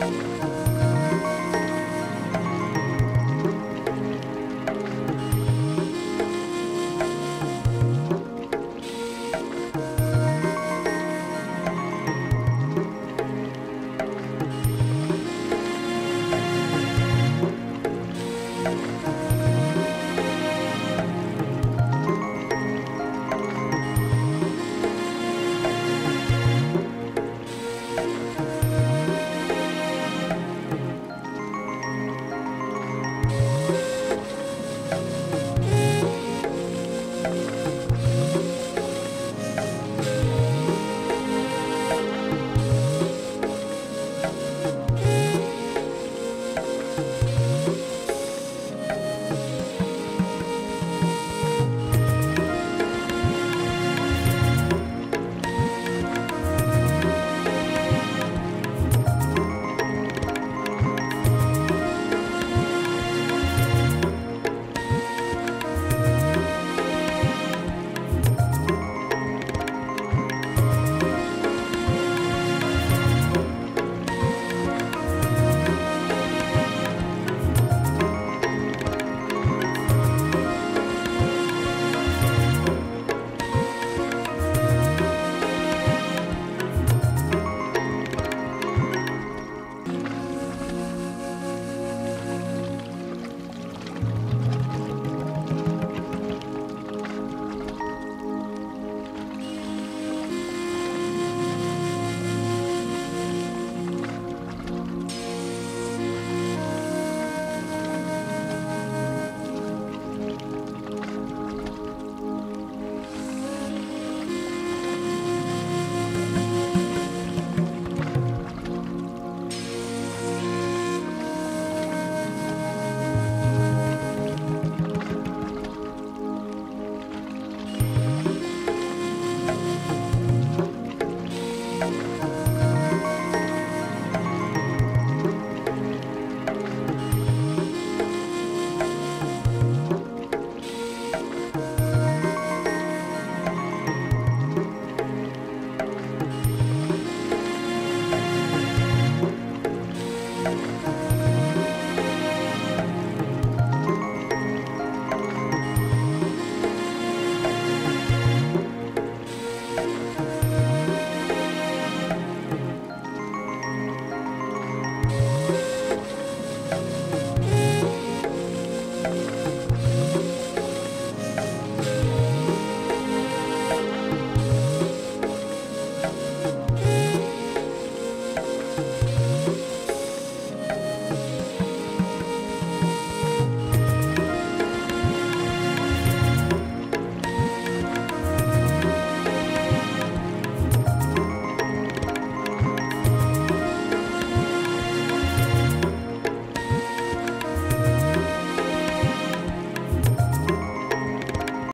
Bye.